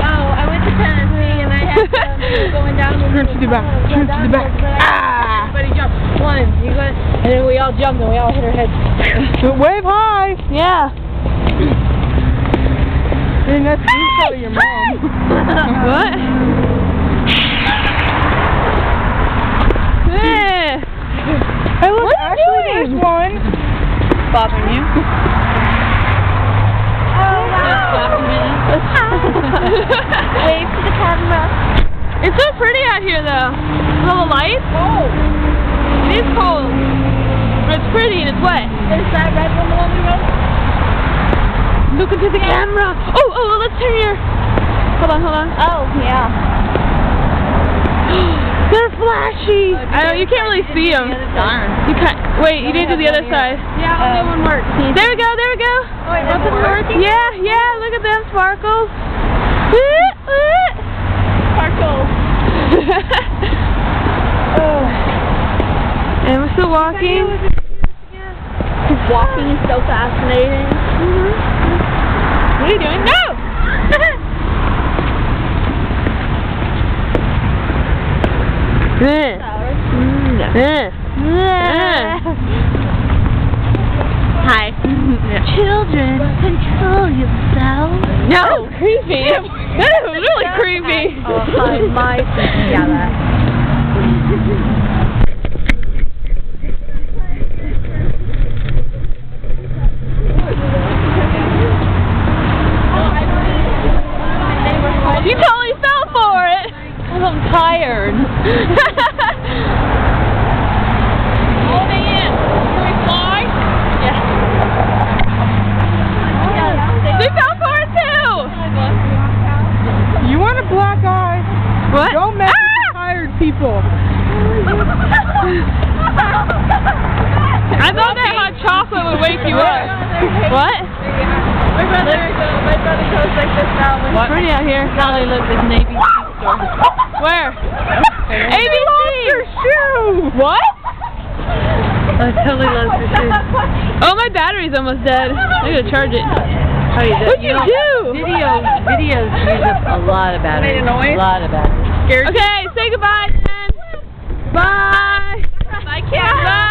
I went to Tennessee and I had some going down Turn to the back. Turn to the back. Ah! Everybody jumped. One, you go, and then we all jumped and we all hit our heads. Wave high! Yeah. And that's you telling your mom. what? Hey, look, What are you doing? there's one. Bothering you? Wave to the camera. It's so pretty out here, though. With all the lights. Oh, It is cold. But it's pretty and it's wet. is that red one the one we rode? Look into the camera. Oh, oh, oh let's turn here. Hold on, hold on. Oh, yeah. They're flashy. Oh, I know, you can't really see them. Darn. You can't. Wait, you didn't do the other side. Yeah, only one works. There we go, there we go. Oh, wait, that's working? Yeah, yeah, look at them sparkles. And we're walking. Walking is so fascinating. Mm-hmm. What are you doing? No! Hi. Children, control yourselves. No, creepy. that was really creepy. Oh, hi, my yeah, that. You totally fell for it. I'm tired. Holding in. Can we fly? They fell for it too. You want a black eye? What? Don't mess with Ah! the tired people. I thought that hot chocolate would wake you up. What? My brother, my brother goes like this now. When It's pretty out here. Sally lives in an ABC store. Where? ABC. Your shoe! What? I totally loves her shoes. Oh, my battery's almost dead. I gotta charge it. How you What'd you do? Videos, videos use up a lot of battery. Made a noise? A lot of battery. Okay, say goodbye then. Bye. Bye, Kim. Bye.